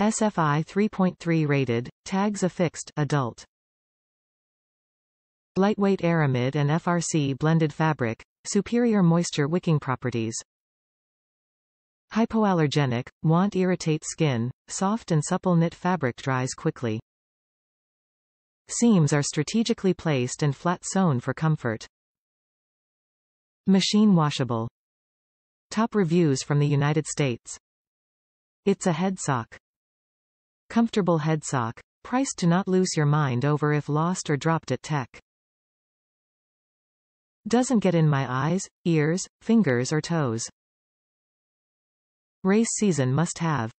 SFI 3.3 rated, tags affixed, adult. Lightweight aramid and FRC blended fabric, superior moisture wicking properties. Hypoallergenic, want irritate skin, soft and supple knit fabric dries quickly. Seams are strategically placed and flat sewn for comfort. Machine washable. Top reviews from the United States. It's a head sock. Comfortable head sock, priced to not lose your mind over if lost or dropped at tech. Doesn't get in my eyes, ears, fingers or toes. Race season must have.